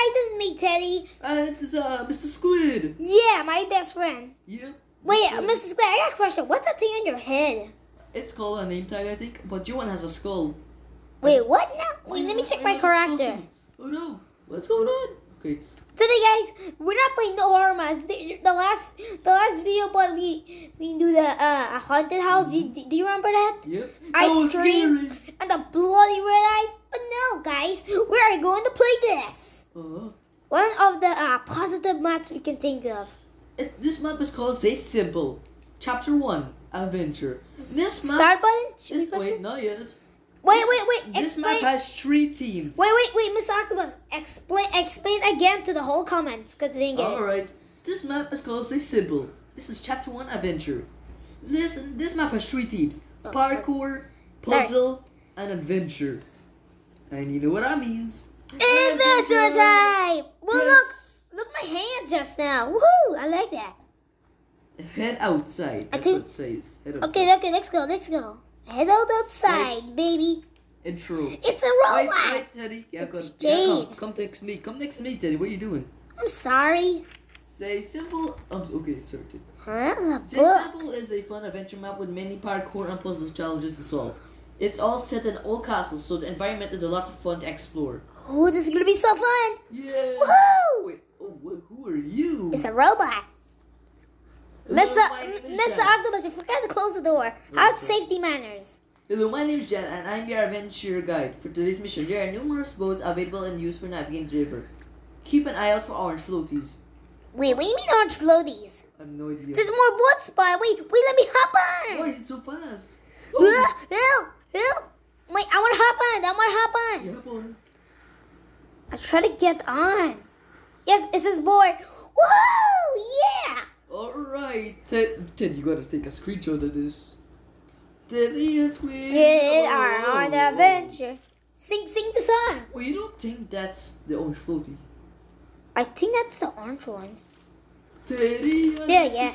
guys, this is me, Teddy. This is uh, Mr. Squid. Yeah, my best friend. Yeah. Wait, Mr. Squid, I got a question. What's that thing on your head? It's called a name tag, I think, but your one has a skull. Wait, what now? Wait, let me check my has a skull character. Oh no, what's going on? Okay. Today, guys, we're not playing the horror mask. The, the last, the last video, but we we do the uh, haunted house. Do, you- do you remember that? Yep. I that was screamed. scary. And the bloody red eyes. But no, guys, we are going to play this. Uh-huh. One of the uh, positive maps we can think of. It, this map is called Say Simple. Chapter 1, Adventure. This map... Start button. This, wait, it? not yet. Wait, This- wait, wait. This Explain. map has three teams. Wait, wait, wait, Mr. Octopus. Explain, explain again to the whole comments because they didn't get. Alright. This map is called Say Simple. This is Chapter 1, Adventure. Listen, this map has three teams. Oh, Parkour, sorry. puzzle, and adventure. And you know what that means. Adventure time! Well, Yes. look, look my hand just now. Woohoo! I like that. Head outside. I That's what it says. Head outside. Okay, okay, let's go, let's go. Head out outside, baby. Intro. It's a Wait, robot. wait, Teddy. Yeah, It's come, yeah, come, Jade. come next to me. Come next to me, Teddy. What are you doing? I'm sorry. Say simple. Um, okay, sorry. Teddy. Huh? Say book. simple is a fun adventure map with many parkour and puzzle challenges to solve. It's all set in old castles, so the environment is a lot of fun to explore. Oh, this is gonna be so fun. Yeah. Woohoo! Wait. Oh, wh- who are you? It's a robot. Hello, Mr. Mr. Octopus, you forgot to close the door. How's sorry. safety manners? Hello, my name is Jan, and I'm your adventure guide. For today's mission, there are numerous boats available and used for navigating the river. Keep an eye out for orange floaties. Wait, what do you mean orange floaties? I have no idea. There's more boat spot. Wait, wait, let me hop on! Why is it so fast? Uh, help, help. Wait, I wanna hop on. I wanna hop on. Yeah. I try to get on. Yes, it says board. Woohoo! Yeah! Alright. Ted, Ted, you gotta take a screenshot of this. Teddy and Squid. We are Oh. on adventure. Sing, sing the song. Well, you don't think that's the orange floaty? I think that's the orange one. Yeah.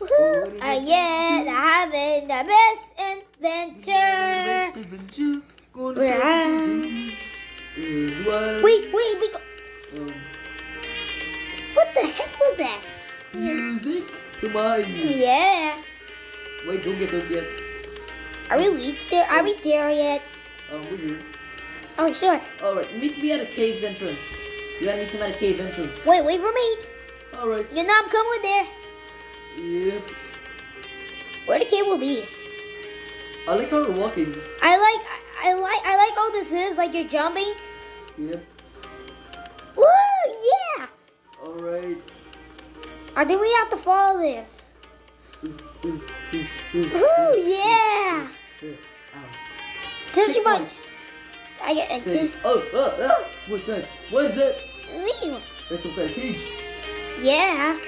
Woohoo! Uh, yeah, having the best adventure. Adventure. Gonna We're solve at- puzzles in the wild. Wait, wait. Um, What the heck was that? music to my ears. Yeah. Wait, don't get those yet. Are we reached there? Are we there yet? Um, we're here. Oh, sure. Alright, meet me at the cave's entrance. You gotta meet him at the cave entrance. Wait, wait for me. Alright. You know I'm coming there. Yep. Where the will be? I like how we're walking. I like, I, like, I like all this is like you're jumping. Yep. Woo! Yeah. Alright. I think we have to follow this. Woo! Yeah. Just your butt. I get. I Say, oh, oh, oh, what's that? What is that? Me. Some kind of cage. Yeah.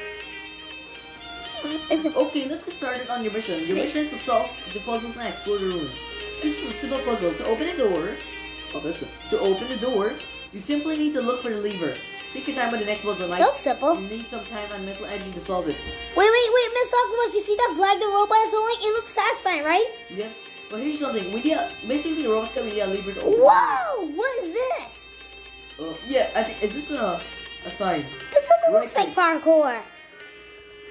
Okay, let's get started on your mission. Your mission is to solve the puzzles and explore the ruins. This is a simple puzzle. To open a door, oh, listen. To open the door, you simply need to look for the lever. Take your time with the next puzzle. Like, Looks simple. you need some time and mental energy to solve it. Wait, wait, wait, Miss Octopus, you see that flag the robot is holding? It looks satisfying, right? Yeah. But here's something. We need a, basically the robot said we need a lever to open. Whoa! What is this? Uh, yeah, I think is this a a sign? This doesn't look like parkour.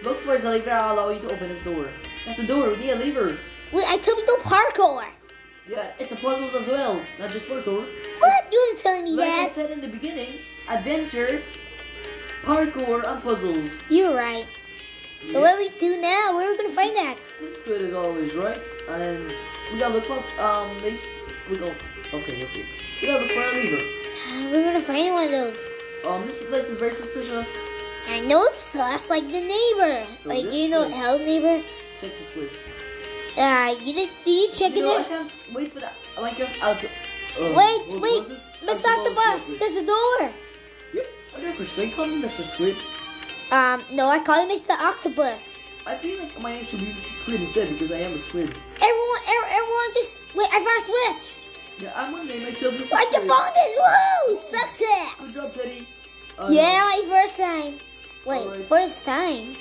Look for the lever I'll allow you to open this door. That's the door. We need a lever. Wait, I told you no parkour. Yeah, it's a puzzles as well, not just parkour. What? You were telling tell me Like I said in the beginning, adventure, parkour, and puzzles. You're right. So Yeah. what we do now? Where are we gonna find that? This is good as always, right? And we gotta look for um. We go. Okay, okay. We gotta look for a lever. We're gonna find one of those. Um, this place is very suspicious. I know it's sus like the neighbor. Oh, Like you know, place. hell neighbor. Check this place. Uh, you did, you check you it know, I there? can't wait for that. Minecraft out. Um, Wait, wait, it? The Octopus, ball, there's a door. Yep, I got a question. Call me Mr. Squid. Um, no, I call him Mr. Octopus. I feel like my name should be Mr. Squid instead because I am a squid. Everyone, er, everyone, just wait. I found a switch. Yeah, I'm gonna name myself Mr. I Squid. just found it. Woo! Good Success. job, Teddy. Uh, Yeah, my first time. Wait, Alright. first time.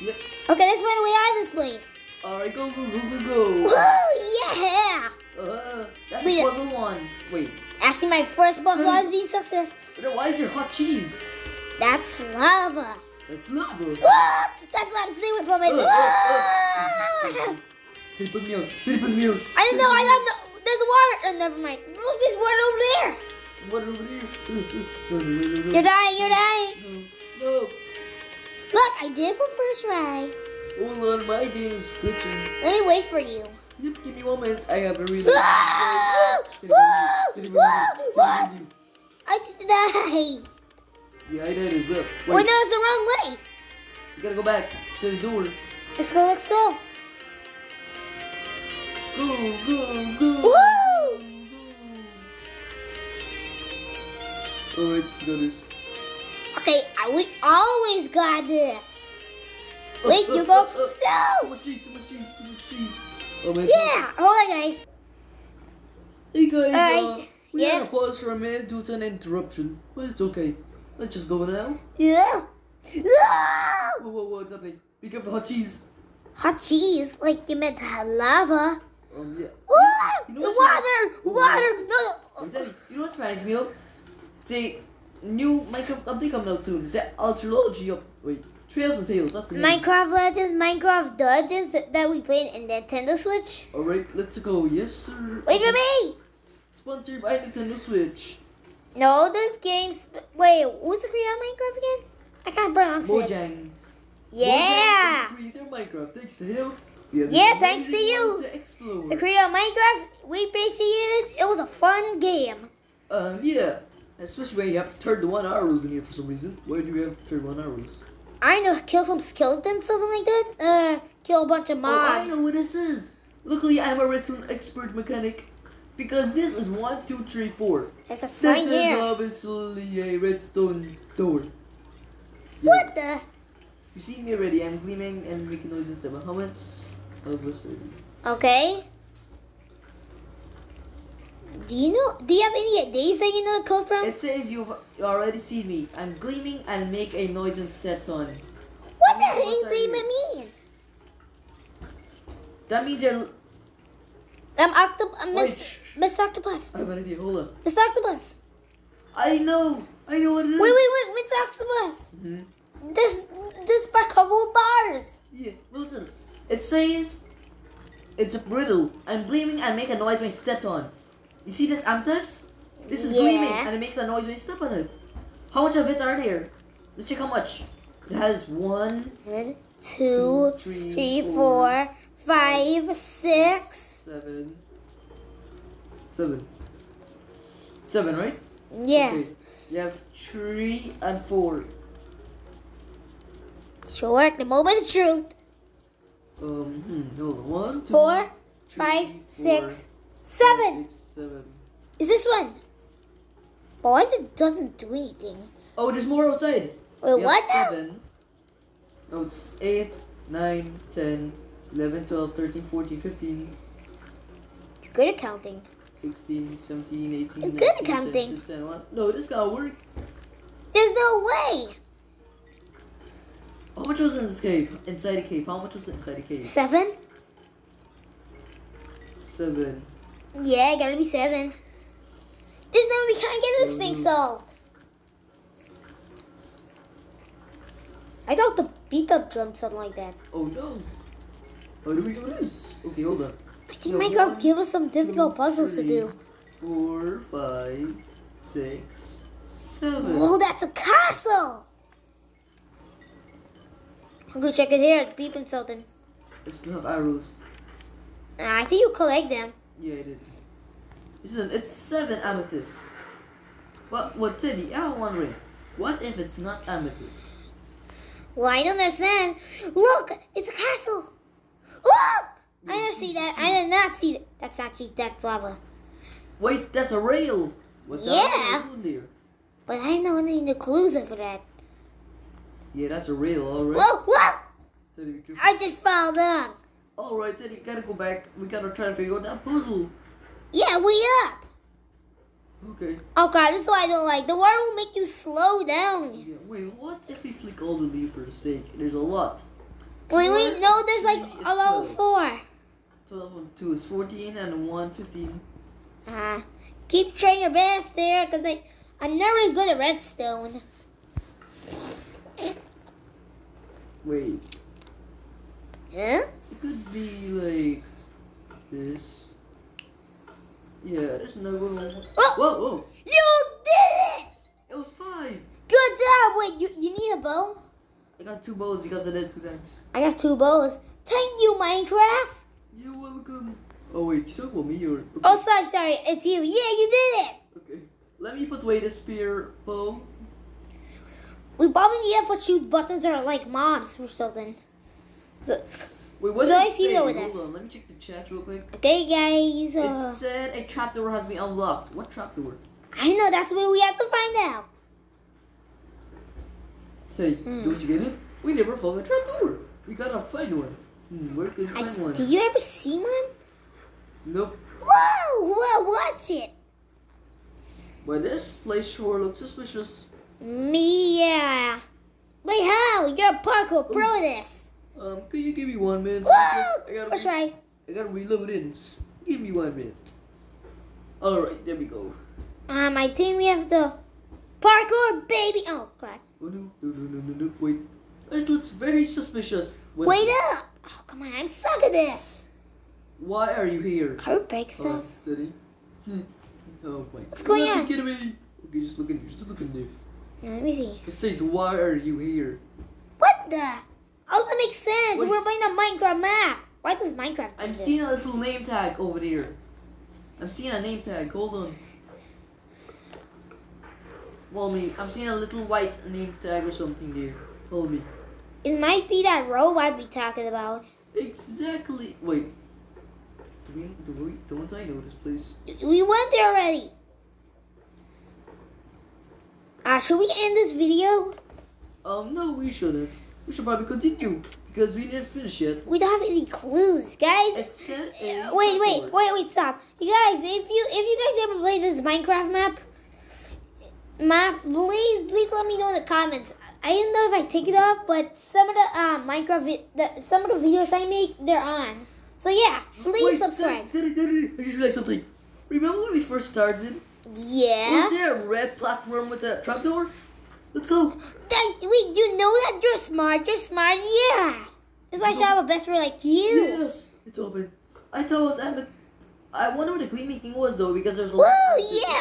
Yep. Okay, run away out of this place. Alright, go, go, go, go, go. Woo! Yeah. Uh, that's Wait. puzzle one. Wait. Actually, my first puzzle has been success. Then why is there hot cheese? That's lava. That's lava. That's lava. Stay away from it. Uh, uh, uh. Teddy, put me out. Teddy, put me out. I don't know. I don't know. There's water. Oh, never mind. Look, there's water over there. Water over here? No, no, no, no, no. You're dying. You're dying. No, no. Look, I did it for first try. Oh, Hold on, my game is glitching. Let me wait for you. Yep, give me one minute. I have a really. Teddy, put me out. Teddy, put me out. Teddy, put me What? I just died. Yeah, I did as well. Wait, Wait, no, it's the wrong way. you gotta go back to the door. Let's go. Let's go. Go, go, go. Woo! Got this. Okay, I, we always got this. Uh, Wait, uh, you go. uh, uh, Too No. much cheese, too much cheese, too much cheese. Oh man. Yeah. Hold on, guys. Hey guys, uh, Alright, we yeah. had a pause for a minute due to an interruption, but it's okay. Let's just go now. Yeah. Yeah. Whoa, whoa, whoa, what's happening? Be careful, hot cheese. Hot cheese, like you meant lava. Um, yeah. Ah, You know the what's- water, water. No. Daddy, you know what reminds me of? The new Minecraft update coming out soon. It's the Ultralogy up. Wait, Trails and Tales. That's the name. Minecraft Legends, Minecraft Dungeons that that we played in Nintendo Switch. All right, let's go. Yes, sir. Wait for me. Sponsored by Nintendo Switch. No, this game's. Wait, who's the creator of Minecraft again? I can't pronounce it. Mojang. Yeah. Mojang is the creator of Minecraft. Thanks to him. This Yeah, thanks to you. To. The creator of Minecraft, we basically it. It was a fun game. Um, yeah. Especially when you have 31 arrows in here for some reason. Why do you have 31 arrows? I know, kill some skeletons, something like that. Uh, kill a bunch of mobs. Oh, I know what this is. Luckily, I'm a redstone expert mechanic. Because this is one, two, three, four. There's a This sign is here. obviously a redstone door. Yeah. What the? You see me already. I'm gleaming and making noises. How much of us? Okay. Do you know? Do you have any days that you know the code from? It says you've already seen me. I'm gleaming and make a noise when stepped on. what the hell that does it mean? That means you're. I'm octopus. Wait, Miss. Miss Octopus. I have an idea. Hold on. Miss Octopus. I know. I know what it is. Wait, wait, wait, Miss Octopus. hmm This, this bar with bars. Yeah. Listen. It says. It's a riddle. I'm gleaming and make a noise when stepped on. You see this amethyst? This is gleaming and it makes a noise when you step on it. How much of it are there? Let's check how much. It has one, two, two, three, three, four, four, five, six. seven, seven, seven, right? Yeah. Okay. You have three and four. Sure. The moment of truth. Um, hmm, on. One, two, Four, three, five, four, six, five, seven. Is this one? But why is it doesn't do anything? Oh, there's more outside. Wait, have what now? Seven. No, it's 8, 9, 10, 11, 12, 13, 14, 15, You're good at counting. 16, 17, 18, You're 19, good at 10, counting. 10, 10, 1. No, this can't work. There's no way. How much was in this cave? Inside the cave. How much was inside the cave? Seven? Seven. Yeah, gotta be seven. There's no we can't get this thing Mhm. solved. I thought the beat up drum something like that. Oh no. How do we do this? Okay, hold on. I think So Minecraft give us some difficult two, puzzles to do. three, Four, five, six, seven. Whoa, that's a castle! I'm gonna check it here. Beeping something. I still have arrows. Uh, I think you collect them. Yeah, I did. Listen, it's seven amethysts. But what, Teddy? I'm wondering, what if it's not amethyst? Well, I don't understand. Look, it's a castle. Look! I didn't see that. I did not see that. That's not cheat. That's lava. Wait, that's a rail. What the Yeah. hell is in there? But I know any the clues for that. Yeah, that's a rail, alright. Whoa, whoa! Teddy. I just fell down. Alright, Teddy, gotta go back. We gotta try to figure out that puzzle. Yeah, we up. Okay. Oh god, this is what I don't like. The water will make you slow down. Yeah, wait, what if we flick all the levers? Like, there's a lot. Wait, wait, no, there's like a level 12. four. 12 and 2 is 14 and 1, 15. Uh, Keep trying your best there, cause I I'm not really good at redstone. Wait, Huh? it could be like this. Yeah, there's another one. Oh! Whoa, whoa! You did it! It was five. Good job. Wait, you you need a bow? I got two bows because I did it two times. I got two bows. Thank you, Minecraft. You're welcome. Oh wait, you talk about me or? Okay. Oh, sorry, sorry. It's you. Yeah, you did it. Okay. Let me put away the spear bow. We probably need to shoot buttons or like mobs or something. So, Wait, what Do did I see say? that with Hold this? on, let me check the chat real quick. okay, guys. It Uh, said a trapdoor has been unlocked. What trapdoor? I know that's what we have to find out. Say, Hmm. don't you get it? We never found a trapdoor. We gotta find one. Hmm, where could we I, find one? did you ever see one? Nope. Whoa! Whoa! Watch it. Well, this place sure looks suspicious. Me, yeah. Wait, how? You're a parkour pro. This. Um, can you give me one minute? Whoa! I gotta, First re- try. I gotta reload in. Give me one minute. Alright, there we go. Um, I think we have the parkour, baby. Oh, crap. Oh no, no, no, no, no, no, wait. This looks very suspicious. What- Wait up! Oh, come on. I'm suck at this. Why are you here? Car break Oh, stuff. Daddy. Oh my. What's going me on? Get away. Okay, just look in. Just look in there. Yeah, let me see. It says, "Why are you here?" What the? Oh, that makes sense. Wait. We're playing a Minecraft map. Why does Minecraft do I'm this? seeing a little name tag over there. I'm seeing a name tag. Hold on. Follow me. I'm seeing a little white name tag or something there. Follow me. It might be that robot we talking about. Exactly. Wait. Do we? Do we? Don't I know this place? We went there already. Uh, should we end this video? Um, no, we shouldn't. We should probably continue because we didn't finish yet. We don't have any clues, guys. Said. Uh, wait, wait, wait, wait, stop. You guys, if you if you guys ever play this Minecraft map, map, please please let me know in the comments. I don't know if I take it up, but some of the um Minecraft vi- the, some of the videos I make they're on. So yeah, please Wait, subscribe. Daddy, Daddy, Daddy, I just realized something. Remember when we first started? Yeah. Is there a red platform with a trapdoor? Let's go. That, wait, you know that you're smart. You're smart. Yeah. That's why I should have a best friend like you. Yes, it's open. I thought it was Emmett. I wonder what the gleaming thing was though, because there's a lot. yeah.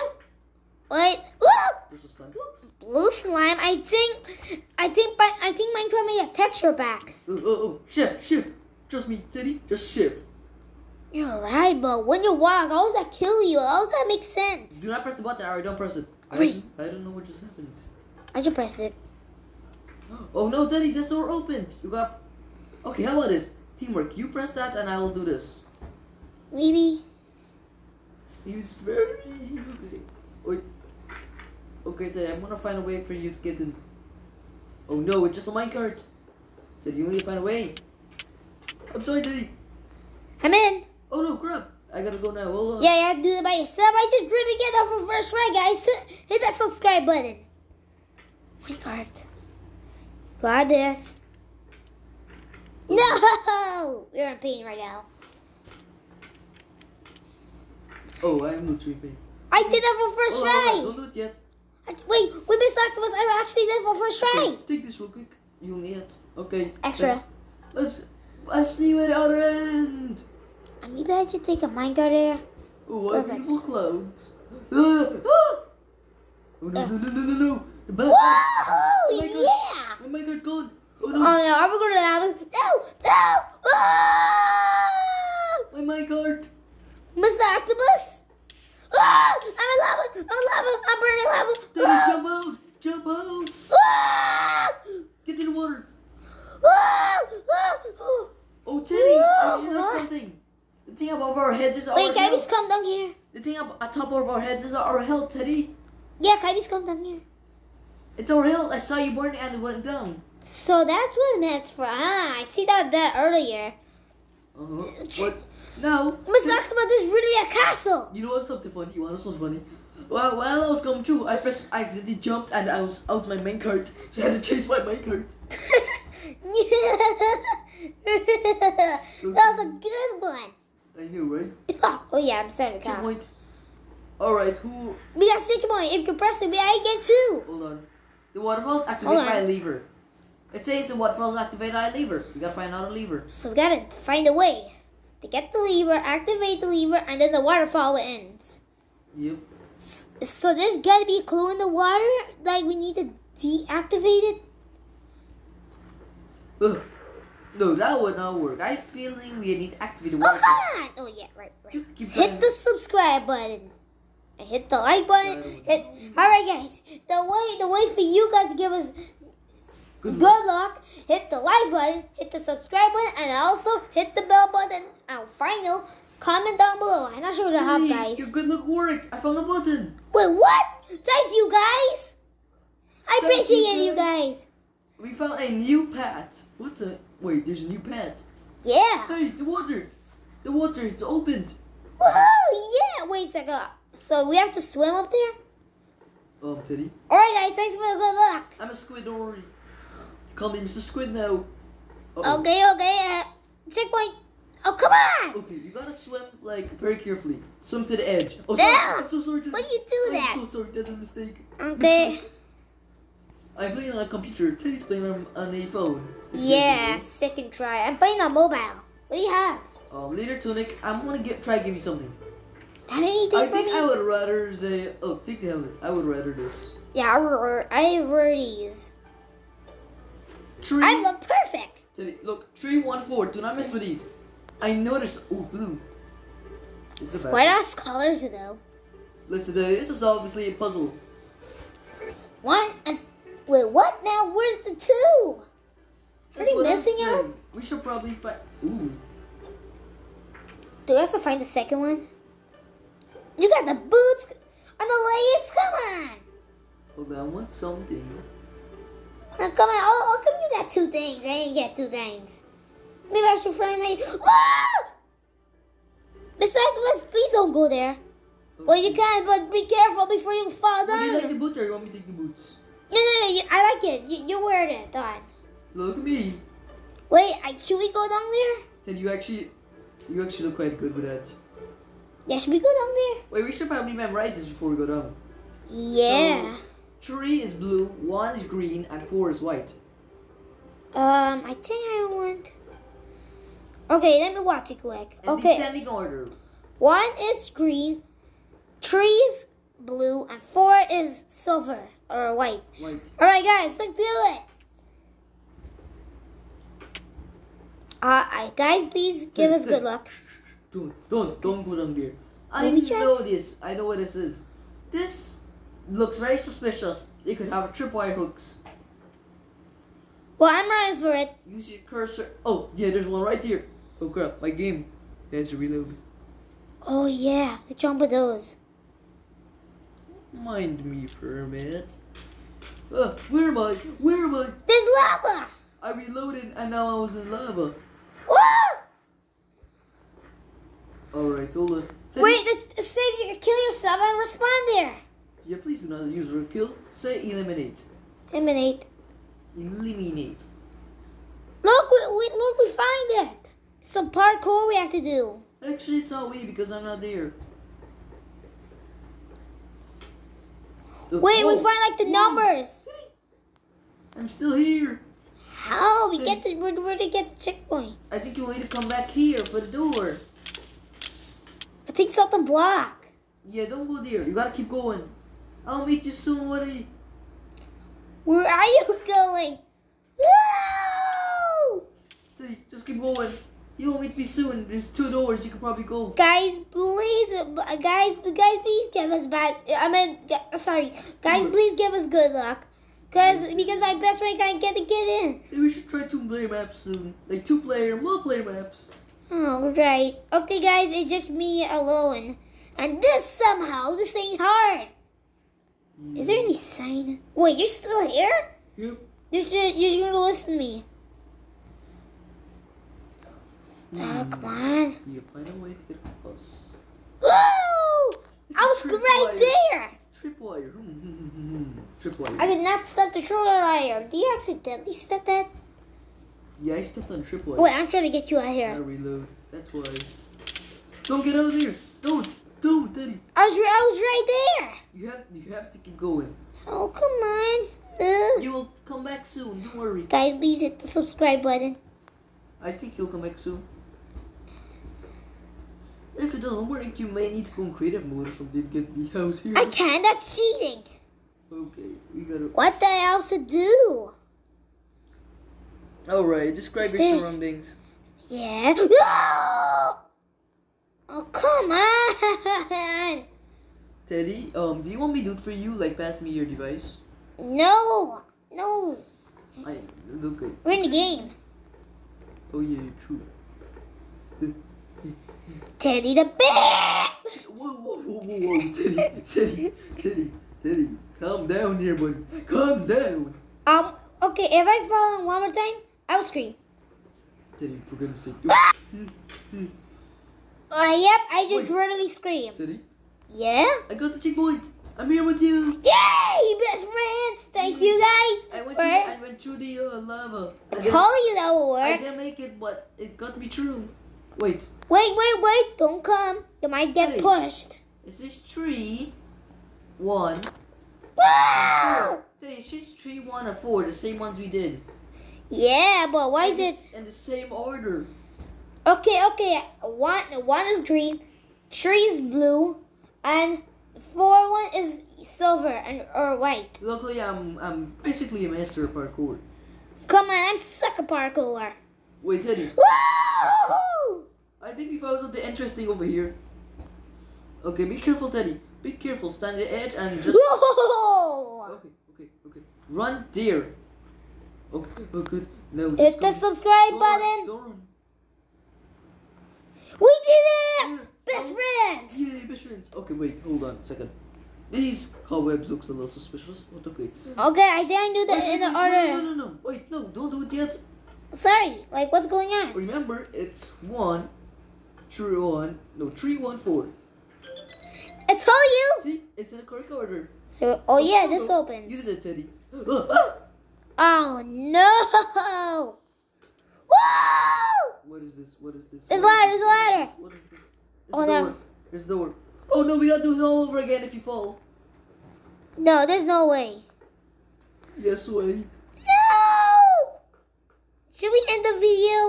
What? Woo! There's a slime. Blue slime. I think, I think, but I think Minecraft made a texture back. Oh, oh, oh, shift, shift. Trust me, Teddy. Just shift. You're right, but when you walk, how does that kill you? How does that make sense? Do not press the button, Ari. Don't press it. I Wait. don't, I don't know what just happened. I just pressed it. Oh no, Teddy, this door opened. You got. Okay, how about this? Teamwork. You press that, and I will do this. Maybe. Seems very okay. Wait. Okay, Teddy, I'm gonna find a way for you to get in. Oh no, it's just a minecart. Teddy, you need to find a way. I'm sorry, Teddy. I'm in. Oh no, crap. I gotta go now. Hold on. Yeah, you have to do it by yourself. I just really get off for first try, guys. Hit that subscribe button. Minecraft. Got this. No! You're in pain right now. Oh, I am literally in pain. I did that for first Oh, try. Don't do it yet. I- Wait, we missed Octopus. I actually did it for first try. Okay, take this real quick. You'll need it. Okay. Extra. then Let's. Let's see you at the other end. Uh, Maybe I should take a minecart there. Oh, what Perfect. beautiful clouds. Ah, ah! Oh no, no, no, no, no, no. The. Whoa! Oh my God. yeah! Oh my god, gone. Oh Oh no. no, are we going to have us? No! No! Ah! Oh my god. Mr. Octopus? Ah! I'm in lava! I'm in lava! I'm burning lava! Daddy, Ah! jump out. Jump out. Ah! Get in the water. Ah! Oh. Oh, Teddy, I Whoa, just realized what? something. The thing above our heads is our Wait, can I just come down here? The thing up at top of our heads is our hill, Teddy. Yeah, can I just come down here? It's our hill. I saw you burning and it went down. So that's what it meant for. Ah, I see that that earlier. Uh-huh. What? Now, Mr. Octopus, this is really a castle. you know what's something funny? You want know something funny? Well, while I was coming through, I pressed, I accidentally jumped and I was out my minecart. So I had to chase my minecart. that was a good one. I knew, right? oh yeah, I'm starting to count. Checkpoint. Alright, who... We got sticky point. If you press it, I get two. Hold on. The waterfall's activated Hold by a lever. It says the waterfall's activated by a lever. We gotta find out a lever. So we gotta find a way to get the lever, activate the lever, and then the waterfall ends. Yep. So there's gotta be a clue in the water. Like we need to deactivate it. Ugh. No, that would not work. I feeling we need to activate the Oh come on! Oh yeah, right, right. You Hit going. the subscribe button. And hit the like button. Hit. All right, guys. The way the way for you guys to give us Good good luck. Hit the like button. Hit the subscribe button, and also hit the bell button. And final comment down below. I'm not sure what to have, guys. Your good luck worked. I found the button. Wait, what? Thank you, guys. I Thank you, appreciate you guys. We found a new path. What the? Wait, there's a new path. Yeah. Hey, the water. The water, it's opened. Woohoo! Yeah. Wait a second. So we have to swim up there. Um, Teddy. All right, guys. Thanks for the good luck. I'm a squid, don't. Call me Mr. Squid now. Uh-oh. Okay, okay. Uh, checkpoint. Oh, come on. Okay, you gotta swim like very carefully. Swim to the edge. Oh, sorry. I'm so sorry. What do you do I'm that? so sorry. That's a mistake. Okay. Mistake. I'm playing on a computer. Teddy's playing on, on a phone. Yeah, second try. I'm playing on mobile. What do you have? Um, later, Tunic, I'm gonna get try to give you something. Have anything I for think me? I would rather say, oh, take the helmet. I would rather this. Yeah, I were these. Tree. I look perfect. Teddy, look, three, one, four. Do not mess with these. I noticed. Oh, blue. This is a bad Why one. not colors though? Listen, this is obviously a puzzle. What? Wait, what now? Where's the two? Are they missing out? We should probably find. Ooh. Do we have to find the second one? You got the boots on the legs. Come on. Hold on, I want something. Now, come on. Oh, how come you got two things? I ain't get two things. Maybe I should find my. Whoa! Mr. Octopus, please don't go there. Well, you can, but be careful before you fall down. Would you like the boots or you want me to take the boots? No, no, no. You, I like it. You, you wear it. Darn. Look at me. Wait, I, should we go down there? Teddy, you actually, you actually look quite good with that. Yeah, should we go down there? Wait, we should probably memorize this before we go down. Yeah. Three is blue, one is green, and four is white. Um, I think I want. Okay, let me watch it quick. And Okay, descending order. one is green, three is blue, and four is silver or white. White. All right, guys, let's do it. Uh, I, guys, please give us good luck. Don't, don't, don't go down there. I know chance? this. I know what this is. This looks very suspicious. It could have tripwire hooks. Well, I'm running for it. Use your cursor. Oh, yeah, there's one right here. Oh crap, my game has to reload. Oh yeah, the jump of those. Mind me for a minute. Uh, where am I? Where am I? There's lava. I reloaded and now I was in lava. Woo! Alright, hold on. Teddy- Wait, there's a save. You can kill yourself and respawn there. Yeah, please do not use root kill. Say eliminate. Eliminate. Eliminate. Look, we, we look, we find it. It's some parkour we have to do. Actually, it's not we because I'm not there. Wait, we whoa, find like the whoa. numbers. I'm still here. How we Hey. get the where, where to get the checkpoint? I think you need to come back here for the door. I think something block. Yeah, don't go there. You gotta keep going. I'll meet you soon, buddy. Where are you going? Woo! Just keep going. You'll meet me soon. There's two doors. You can probably go. Guys, please, guys, guys, please give us bad. I mean, sorry, guys, please give us good luck, cause because my best friend can't get to get in. Maybe we should try two player maps soon. Like two player, multiplayer maps. Oh, right. Okay, guys, it's just me alone, and this somehow this ain't hard. Is there hmm. any sign? Wait, you're still here? Yep. You're just, you're just gonna listen to me. Oh, come on. You find a way to get across. Woo! I was right there. Tripwire. Hmm, hmm, hmm, tripwire. I did not step the shoulder wire. Did you accidentally step that? Yeah, I stepped on triple tripwire. Wait, I'm trying to get you out here. reload. That's why. Don't get out of here. Don't. don't, Teddy. I was, I was right there. You have, you have to keep going. Oh, come on. Ugh. You will come back soon. Don't worry. Guys, please hit the subscribe button. I think you'll come back soon. If it doesn't work, you may need to go in creative mode or something to get me out here. I can't. That's cheating. Okay, we gotta. What the else to do? Alright, describe your surroundings. Yeah. Oh, come on. Teddy, um, do you want me to do it for you? Like, pass me your device? No. No. I. Okay. We're in the game. Oh, yeah, true. Teddy the bear. Whoa, whoa, whoa, whoa, whoa, Teddy, Teddy, Teddy, Teddy, calm down here, bud. Calm down. Um. Okay. If I fall on one more time, I'll scream. Teddy, for goodness sake. Uh, yep. I just Wait. really scream. Teddy, Yeah. I got the checkpoint. I'm here with you. Yay! Best friends. Thank you guys. I went, for- through, I went through the uh, lava. I I told you that would work. I didn't make it, but it got me through. Wait, Wait, wait, wait! Don't come. You might get Hey. pushed. is this three, one? Teddy, it's just three, one, or four, the same ones we did. Yeah, but why And is it? in the same order? Okay, okay. One, one is green, three is blue, and four one is silver and or white. Luckily, I'm I'm basically a master of parkour. Come on, I'm sucker parkour. Wait, Teddy, Woo! I think we found something interesting over here. Okay, be careful, Teddy. Be careful. Stand at the edge and just. Whoa! Okay, okay, okay. Run there. Okay, oh good. No, Hit the subscribe Don't run, button. Don't run. We did it! Yeah. Best Oh. friends. Yay, best friends. Okay, wait, hold on a second. These cobwebs looks a little suspicious, but okay. Okay, I didn't do that wait, in the wait, order. No, no, no, no. Wait, no, don't do it yet. Sorry, like what's going on? Remember, it's one, three, one, no, three, one, four. I told you. See, it's in the correct order. So, oh yeah, no, this no. opens. You did it, Teddy. Oh no! Woo! What is this? What is this? There's What ladder, there's ladder. What is this? What is this? Oh, There's a no. door. There's a door. Oh no, we gotta do it all over again if you fall. No, there's no way. Yes, way. Should we end the video?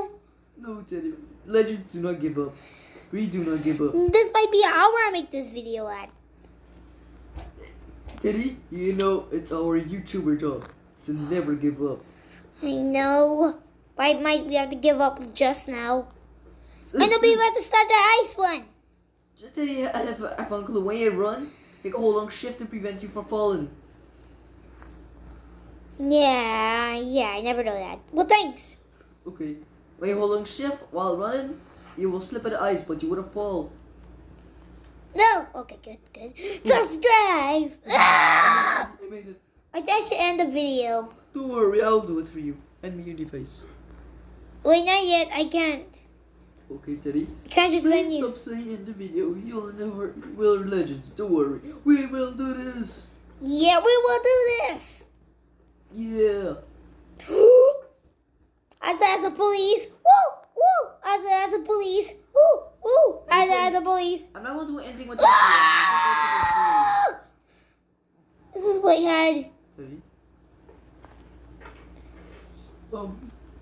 No, Teddy. Legends do not give up. We do not give up. This might be an hour I make this video at. Teddy, you know it's our YouTuber job to never give up. I know. But I might we have to give up just now. And then we have to start the ice one. Just Teddy, I have, I found a clue. When you run, take a whole long shift to prevent you from falling. Yeah, yeah, I never know that. Well, thanks. Okay. When you hold on shift while running, you will slip in the ice, but you wouldn't fall. No. Okay, good, good. Subscribe. I made it. I think I should end the video. Don't worry, I'll do it for you. Hand me your device. Wait, not yet. I can't. Okay, Teddy. Can't just send Please you. stop saying in the video. You'll never will legends. Don't worry. We will do this. Yeah, we will do this. Yeah. as as a police. Woo, woo. As as a police. Woo, woo. As as a police. I'm not going to do anything with Ah! This is way hard. Teddy. Um,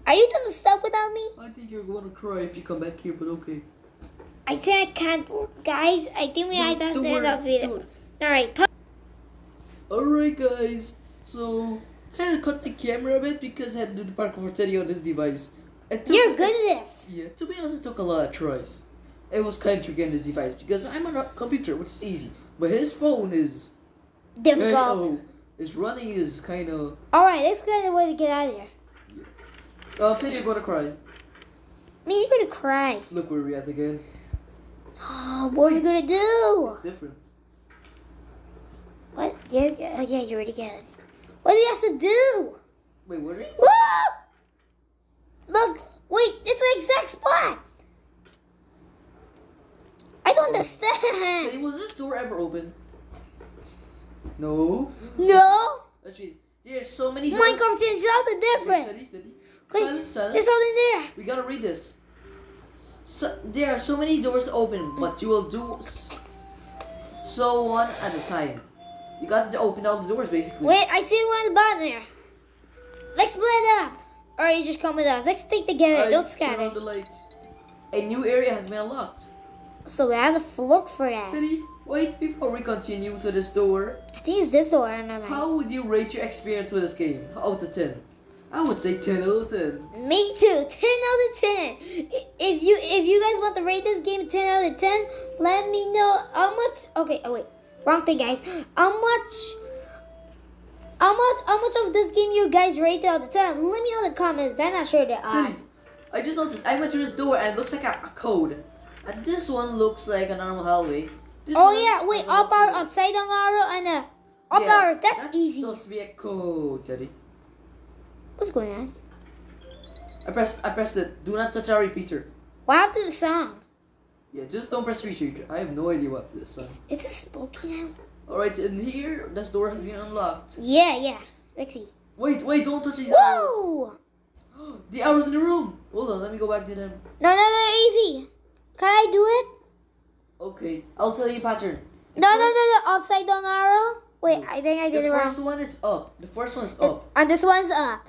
Are you gonna stop without me? I think you're going to cry if you come back here, but okay. I think I can't, guys. I think we No, have to end up the video. don't. All right. Alright, guys. So, I had to cut the camera a bit because I had to do the parkour for Teddy on this device. Took- You're good at this. Yeah, to be honest, it took a lot of tries. It was kind of tricky on this device because I'm on a computer, which is easy. But his phone is Difficult. oh, his running is kind of. All right, let's get a way to get out of here. Oh, Teddy, you're gonna cry. Me, you're gonna cry. Look where we're at again. Oh, what are we gonna do? It's different. What? Yeah, yeah, oh, you get it. What do you have to do? Wait, what are you? Woo! Look, wait, it's the exact spot. I don't understand. was this door ever open? No. No, Let's. There's so many doors. Minecraft is something Wait, different. Wait, Silence, silence. There's something there. We gotta read this. So, there are so many doors open, but you will do. so one at a time. You got to open all the doors basically. Wait, I see one button there. Let's split up. Or you just come with us. Let's stick together. Don't turn on scatter. the light. A new area has been unlocked. So we have to look for that. Teddy, wait before we continue to this door. I think it's this door. I don't know. How would you rate your experience with this game? Out of 10? I would say 10 out of 10. Me too. 10 out of 10. If you if you guys want to rate this game 10 out of 10, let me know how much. Okay, oh wait. Wrong thing, guys. How much how much how much of this game you guys rated out of 10? Let me know in the comments. I'm not sure that I hmm. Teddy, I just noticed I went through this door and it looks like a, a code. And this one looks like a normal hallway. This Oh yeah, wait, up arrow, upside down arrow, and a up Yeah, arrow. That's, easy. supposed to be a code, Teddy. What's going on? I pressed I pressed it. Do not touch our repeater. What happened to the song? Yeah, just don't press repeater. I have no idea what this is. Uh, is it spooky now? Alright, in here, this door has been unlocked. Yeah, yeah. Let's see. Wait, wait, don't touch these arrows. Whoa! The arrows in the room. Hold on, let me go back to them. No, no, no, easy. Can I do it? Okay, I'll tell you pattern. The No, no, first- no, no. Upside down arrow. Wait, I think I did The it wrong. first one is up. The first one is up. And this one's up.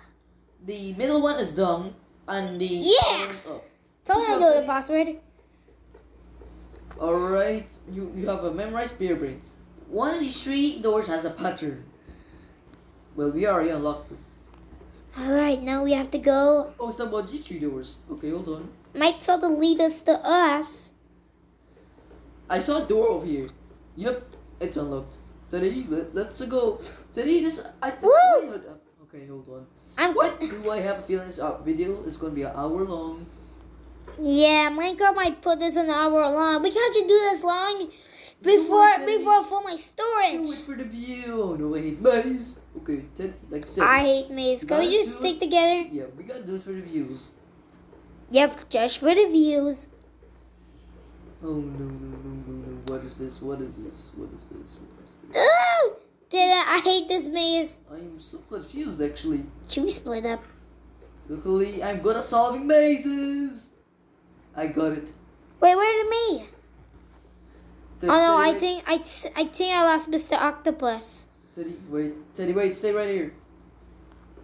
The middle one is down, and the Yeah. other one is up. So I know the password. All right, you you have a memorized beer brain. One of these three doors has a pattern. Well, we already unlocked it. All right, now we have to go. Oh, it's not about these three doors. Okay, hold on. Might sort of lead us to us. I saw a door over here. Yep, it's unlocked. Teddy, let, let's go. Teddy, this I. Woo! Okay, hold on. I'm. What do I have a feeling this uh, video is going to be an hour long? Yeah, Minecraft might put this an hour long. We can't just do this long before Teddy. before I fill my Do storage. it for the view. Oh no, I hate maze. Okay, Teddy, like I hate maze. Can we just it. stick together? yeah, we gotta do it for the views. Yep, just for the views. Oh no no no no no! What is this? What is this? What is this? What is this? Ooh, did I, I hate this maze. I'm so confused actually. Should we split up? Luckily, I'm good at solving mazes. I got it. Wait, where's me? Teddy, Oh no, I Teddy, think I, I think I lost Mr. Octopus. Teddy, wait, Teddy, wait, stay right here.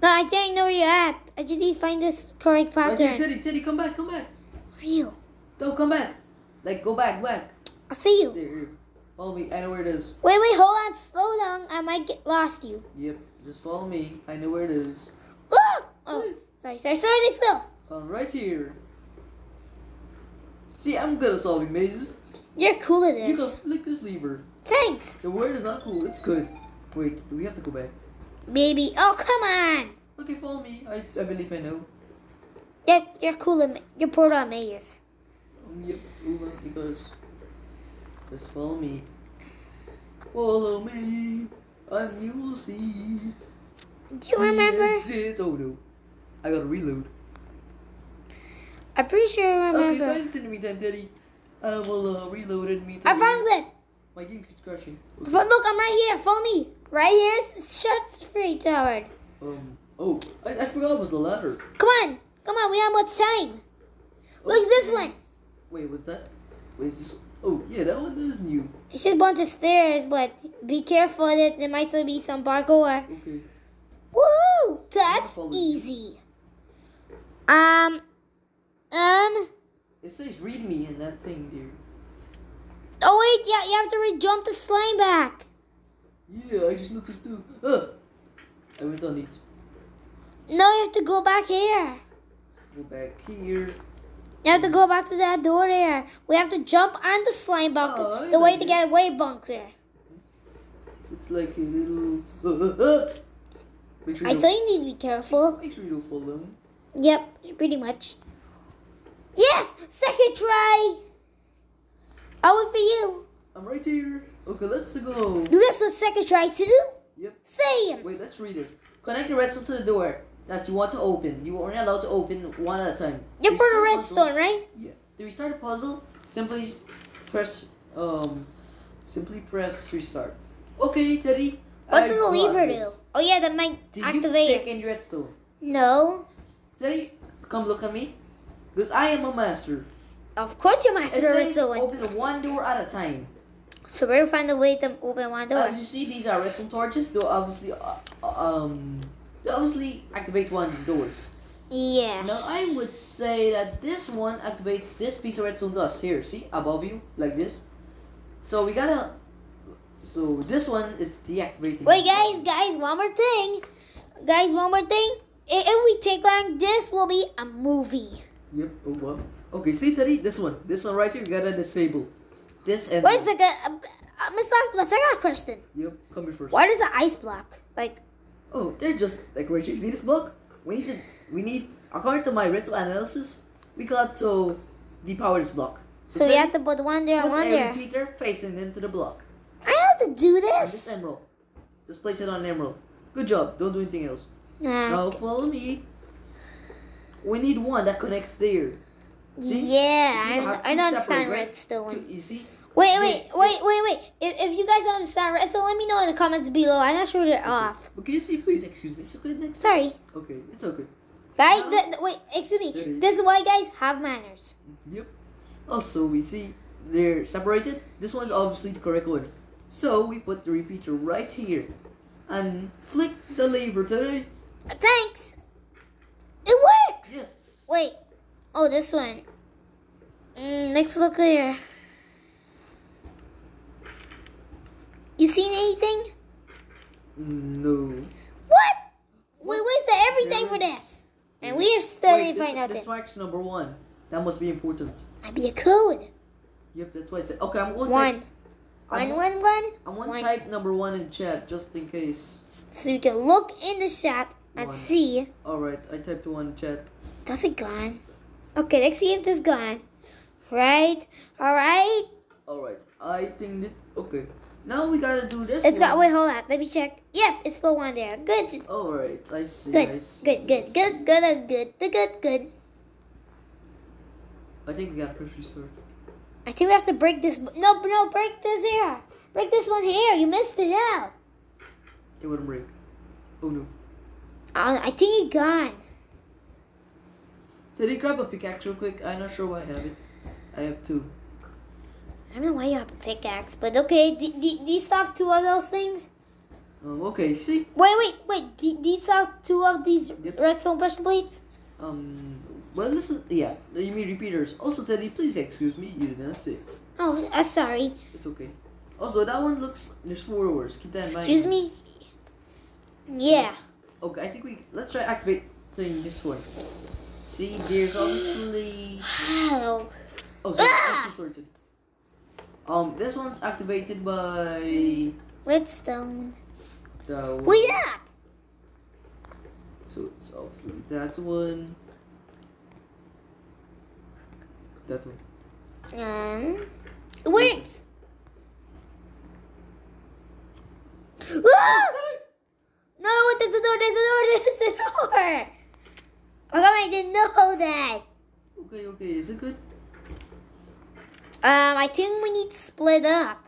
No, I think I know where you're at. I just need to find this correct Right here, pattern. Teddy, Teddy, come back, come back. Where are you? Don't come back. Like, go back, back. I'll see you. Here, here. Follow me. I know where it is. Wait, wait, hold on. Slow down. I might get lost you. Yep, just follow me. I know where it is. Ooh! Oh, sorry, sorry, sorry. Let's go. Uh, right here. See, I'm good at solving mazes. You're cool at You go this. flick this lever. Thanks, The word is not cool. It's good. Wait, do we have to go back? Maybe. Oh, come on. Okay, follow me. I, I believe I know. Yep, you're cool at ma- You're pro at maze. Um, yep, on, because just follow me. Follow me, and you will see. Do you remember? Exit. Oh no, I gotta reload. I'm pretty sure I Okay, remember. find it in the meantime, Daddy. I will uh, reload in the I found it. My game keeps crashing. Fo- Look, I'm right here. Follow me. Right here. It's Shut free tower. Um. Oh, I, I forgot it was the ladder. Come on. Come on. We have much time. Look, at this Okay. one. Wait, what's that? Wait, is this? Oh, yeah, that one is new. It's just a bunch of stairs, but be careful that there might still be some parkour. Okay. Woo! That's easy. Um, um. It says read me in that thing, dude. Oh wait, yeah, you have to re-jump the slime back. Yeah, I just noticed too. Ah! I went on it. No, you have to go back here. Go back here. You have to go back to that door there. We have to jump on the slime bunk. Oh, the way to get away bunker. It's like a little. Uh, uh, uh. Sure I you need to be careful. make sure you don't fall down. Yep, pretty much. Yes, second try. I'll wait for you. I'm right here. Okay, let's go. You guys a second try too? Yep. Same. Wait, let's read this. Connect the redstone to the door that you want to open. You are only allowed to open one at a time. You're To for the restart puzzle- redstone, right? Yeah. To restart a puzzle, simply press um, simply press restart. Okay, Teddy. What's I the lever do? Oh yeah, that might Did activate you it. take in redstone? No. Teddy, come look at me. Because I am a master. Of course you It master says redstone. open one door at a time. So we're gonna find a way to open one door. As you see, these are redstone torches. They'll obviously, uh, uh, um, they obviously activate one of these doors. yeah. Now I would say that this one activates this piece of redstone dust here. See above you, like this. So we gotta. So this one is deactivating. Wait, guys, guys, one more thing. Guys, one more thing. If we take long, this will be a movie. Yep. Oh well. Okay. See, Teddy, this one, this one right here, you gotta disable. This and. Wait a second. Uh, uh, Miss Octopus, I got a question. Yep. Come here first. Why does the ice block? Like, Oh, they're just like here. See this block? We need to. We need. According to my redstone analysis, we got to depower this block. so we have to put one there and Put one there. repeater facing into the block. I have to do And this this. emerald. Just place it on an emerald. Good job. Don't do anything else. Nah. Now follow me. We need one that connects there. See? Yeah, I, I don't understand right? redstone. Two- You see? Wait, wait, wait, wait, wait. If, if you guys don't understand redstone, let me know in the comments below. I'm not sure they're off. But can you see, please? Excuse me. Next. Sorry. Okay, it's okay. Guys, No. th- th- wait, excuse me. This is why guys have manners. Yep. Also, we see they're separated. This one's obviously the correct one. So we put the repeater right here, and flick the lever today. Thanks. It works. Wait. Oh, this one. Mm, let's look here. You seen anything? No. What? We wasted everything for this. And we are still Wait, didn't find out this marks number one. That must be important. Might be a code. Yep, that's why I said. Okay, I'm going to One. type. One, one, one. I'm going to type number one in chat just in case. So you can look in the chat and One. see. All right, I typed one chat. Does it gone? Okay, let's see if this gone. Right. All right. All right, I think that. Okay, now we gotta do this. It's got. Wait, hold on. Let me check. Yep, it's still one there. Good. All right, I see. Good. I see. Good. Good. Good. Good. Good. Good. Good. Good. I think we got press restart. I think we have to break this. No, no, break this here. Break this one here. You missed it out. It wouldn't break. Oh no. Uh, I think it gone. Did he grab a pickaxe real quick? I'm not sure why I have it. I have two. I don't know why you have a pickaxe, but okay. D- d- these have two of those things. Um, okay, see? Wait, wait, wait. These have two of these Yep. redstone pressure plates. Um, well, listen, yeah, you mean repeaters. Also, Teddy, please excuse me, you did not say it. Oh, uh, sorry. It's okay. Also, that one looks, there's four doors. Keep that in mind. Excuse me. Yeah. Okay, I think we, let's try activating this one. See, there's obviously, Wow. oh, so Ah! that's sorted. Um, this one's activated by Redstone. the one. Wait up. So it's obviously that one. That one. Um, it works. Ah! No, there's a door, there's a door, there's a door. How come I didn't know that? Okay, okay, is it good? Um, I think we need to split up.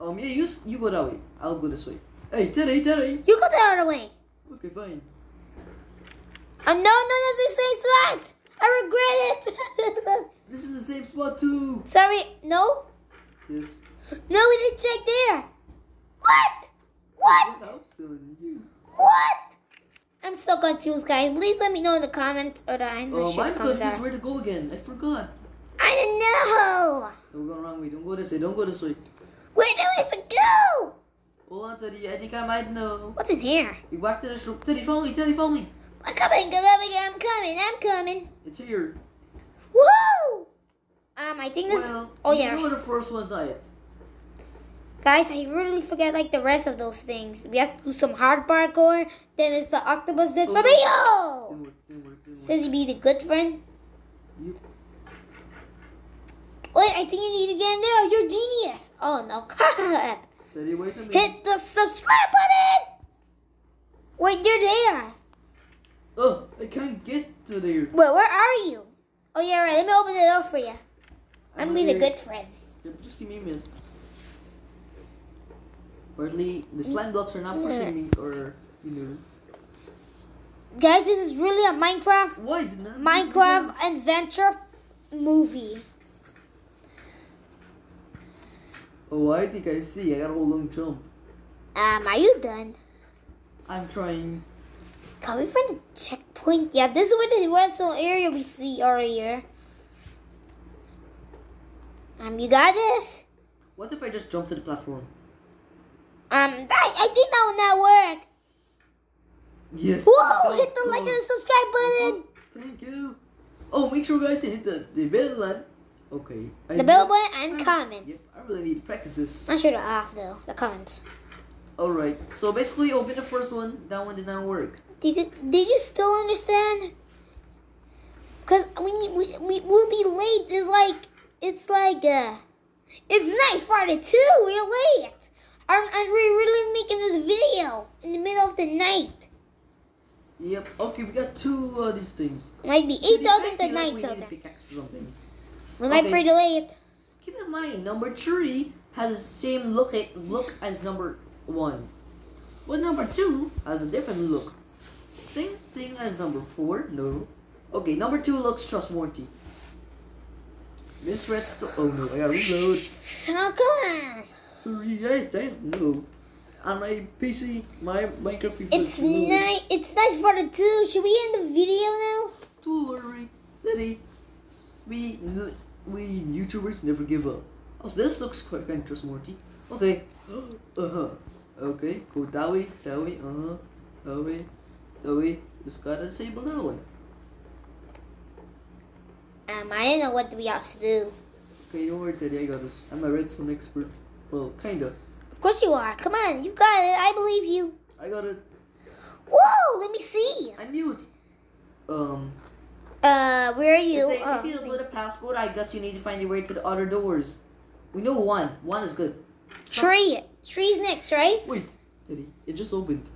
Um, yeah, you you go that way. I'll go this way. Hey, Teddy, Teddy. You go the other way. Okay, fine. Uh, no, no, that's the same spot. I regret it. This is the same spot too. Sorry, no? Yes. No, we didn't check there. What? What? I'm still in you. What? I'm so confused, guys. Please let me know in the comments or the I'm Oh, the comments where to go again. I forgot. I don't know. No, we're going the wrong way. Don't go this way. Don't go this way. Where do I go? Hold on, Teddy. I think I might know. What's in here? We back to this room. Teddy, follow me. Teddy, follow me. I'm coming, coming, I'm coming, I'm coming. It's here. Woo! Um, I think this. Well, oh you yeah, know the first one's not. Guys, I really forget like the rest of those things. We have to do some hard parkour. Then it's the octopus did for me. Oh! oh! Says he be the good friend. Yep. Wait, I think you need to get in there. You're genius. Oh no, crap! Teddy, wait a minute. Hit the subscribe button. Wait, you're there. Oh, I can't get to there. Wait, where are you? Oh yeah, right. Let me open the door for you. I'm not be the good friend. Just give me a minute. Partly, the slime blocks are not pushing me, or you know. Guys, this is really a Minecraft Why is it not? Minecraft adventure movie. Oh, I think I see. I got a whole long jump. Um, are you done? I'm trying. Can we find a checkpoint? Yeah, this is where the rental area we see earlier. Um, you got this? What if I just jump to the platform? Um, I, I think that will not work. Yes. Whoa, hit the like cool. and subscribe button. Thank you. Oh, make sure guys to hit the, the bell and okay. I The bell button and I- comment. Yep, I really need to practice this. Not sure the off though, the comments. Alright, so basically open the first one, that one did not work. Did you, did you still understand? Cause we we we will be late. It's like it's like uh, it's night Friday too. We're late. Are we're really making this video in the middle of the night. Yep, okay, we got two uh, these things. Might be Did eight you- I thousand feel to like we need a thousand. pickaxe for something. We might be Okay. pretty late. Keep in mind, number three has the same look look as number one. But number two has a different look. Same thing as number four, no. Okay, number two looks trustworthy. Miss Redstone. Oh no, I gotta reload. Oh come on! Sorry, I don't know. On my PC, my Minecraft people. It's night. It's night Friday two. Should we end the video now? Don't worry, City. We we YouTubers never give up. Oh, so this looks quite kind of trustworthy. Okay. Uh huh. Okay. Go that way. That way. Uh huh. That way. That way. Just gotta disable that one. Um, I don't know what we have to do. Okay, don't worry, Teddy. I got this. I'm a redstone expert. Well, kinda. Of course you are. Come on, you've got it. I believe you. I got it. Whoa! Let me see. I knew it. Um. Uh, where are It you? says Oh, if you put a passcode, I guess you need to find your way to the other doors. We know one. One is good. Tree. Tree's next, right? Wait, Teddy. It just opened.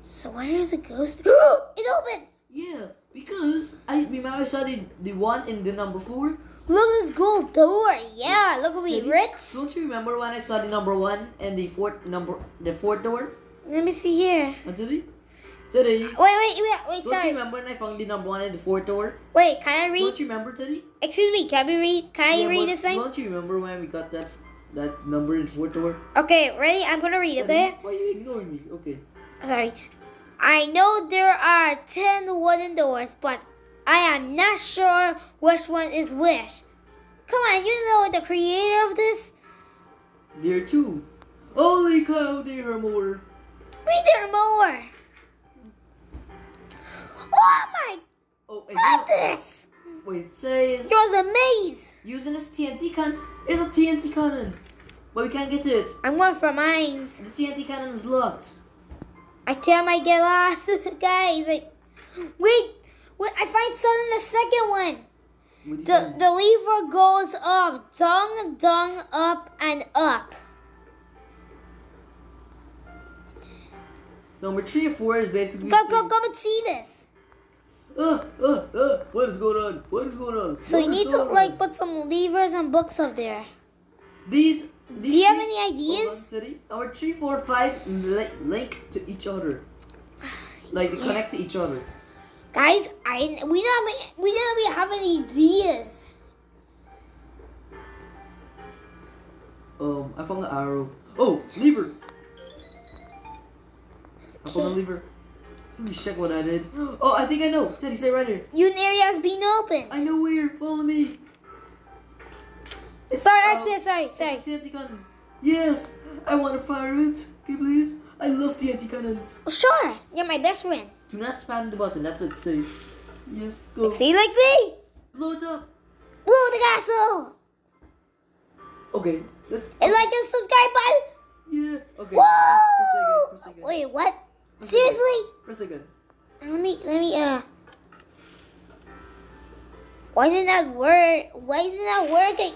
So where is the ghost? it opened. Yeah, because I remember I saw the, the one in the number four. Look at this gold door. Yeah, look at me, Teddy, rich. Don't you remember when I saw the number one and the fourth number, the fourth door? Let me see here. Uh, Teddy, Teddy. Wait, wait, wait, wait. Don't Sorry. you remember when I found the number one and the fourth door? Wait, can I read? Don't you remember, Teddy? Excuse me. Can we read? Can I read this thing? Don't you remember when we got that that number in the fourth door? Okay, ready? I'm gonna read. Okay. Teddy, Why you ignoring me? Okay. Sorry. I know there are 10 wooden doors, but I am not sure which one is which. Come on, you know the creator of this? There are two. Holy cow, there are more. Read there more. Oh my Oh, and goodness! wait, it says You're the maze! using this TNT cannon. It's a TNT cannon, but we can't get to it. I'm going for mines. The TNT cannon is locked. I tell get lost. Guys, I, wait, wait, I find something in the second one. What do you The, think? the lever goes up, dong, dong, up, and up. Number three or four is basically. Go, go, come and see this. Uh, uh, uh, what is going on? What is going on? So What you need to on? like put some levers and books up there. these. Do you have any ideas? Number three, four, five li- link to each other. Like they connect to each other. Guys, I we don't we don't have any ideas. Um, I found the arrow. Oh, lever. I found the lever. Let me check what I did. Oh, I think I know. Teddy, stay right here. Your area has been open. I know where. Follow me. It's Sorry, I out. said sorry, It's TNT cannon. Yes, I want to fire it. Okay, please. I love the TNT cannons. Oh, sure, you're my best friend. Do not spam the button. That's what it says. Yes, go. See, like see, Blow it up. blow the castle. Okay, let's. And like and subscribe button. Yeah. Okay. Whoa! Press, press again. Press again. Wait, what? Press Seriously? Again. Press again. Let me let me uh. Why isn't that work? Why isn't that working?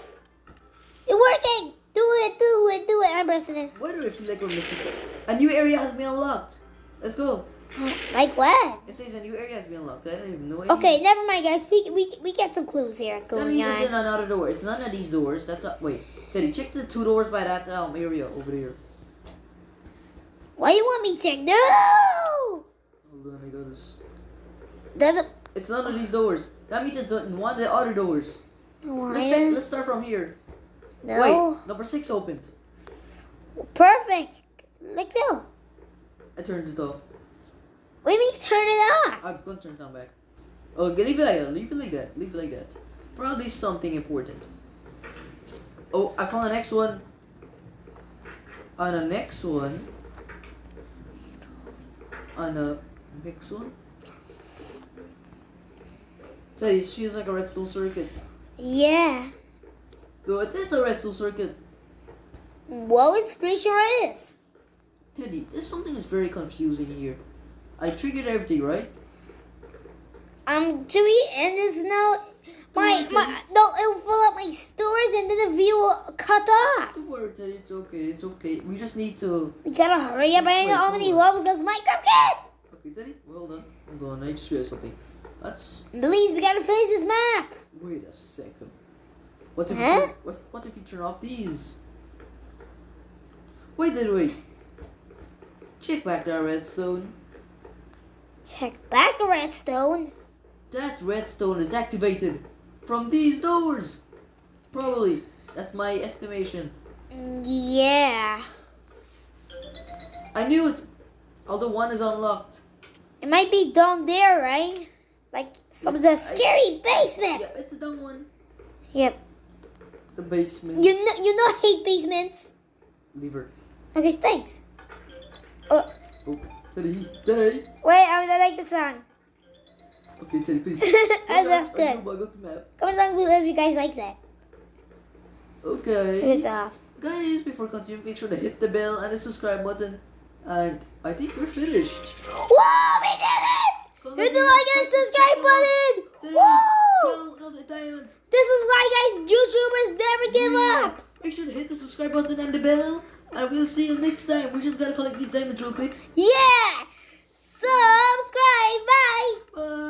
It's working. Do it, do it, do it. I'm pressing it. Why do I feel like we're missing something? A new area has been unlocked. Let's go. Like what? It says a new area has been unlocked. I have no idea. Okay, never mind, guys. We we we get some clues here That going means it's in another door. It's none of these doors. That's a wait. Teddy, check the two doors by that um area over there. Why do you want me to check? No. Hold on, I got this. Doesn't. It's none of these doors. That means it's in one of the other doors. Let's check. Why? Let's start from here. No. Wait, number six opened. Perfect. Let's go. I turned it off. What do you mean turn it off? I'm gonna turn it on back. Okay, leave it like that. Leave it like that. Leave it like that. Probably something important. Oh, I found the next one. On the next one. On the next one. Teddy, it feels like a redstone circuit. Yeah. No, it is a redstone circuit. Well, it's pretty sure it is. Teddy, there's something that's very confusing here. I triggered everything, right? Um, should we end this now? My, my, no, it will fill up my storage and then the view will cut off. Don't worry, Teddy. It's okay. It's okay. We just need to. We gotta hurry up. I know how many levels does Minecraft get. Okay, Teddy. Well, hold on. Hold on. I just realized something. That's Please, we gotta finish this map. Wait a second. What if, Huh? you turn, what, what if you turn off these? Wait, wait, wait. Check back that redstone. Check back the redstone. That redstone is activated from these doors. Probably. That's my estimation. Yeah. I knew it. Although one is unlocked. It might be down there, right? Like some of the scary basement. Yeah, it's a dumb one. Yep. The basement. You know, you know, I hate basements. Lever. Okay, thanks. Oh, Oh, Teddy. Teddy. wait, I, I like the song. Okay, Teddy, please. I good. know, I got the map. Comment down below if you guys like that. Okay. It's off. Guys, before continuing, make sure to hit the bell and the subscribe button. And I think we're finished. Whoa, we did it! Hit the like and subscribe button! Whoa! Go, go diamonds. This is why, guys, YouTubers never give yeah. up. Make sure to hit the subscribe button and the bell. I will see you next time. We just gotta collect these diamonds real quick. Yeah! Subscribe! Bye! Bye!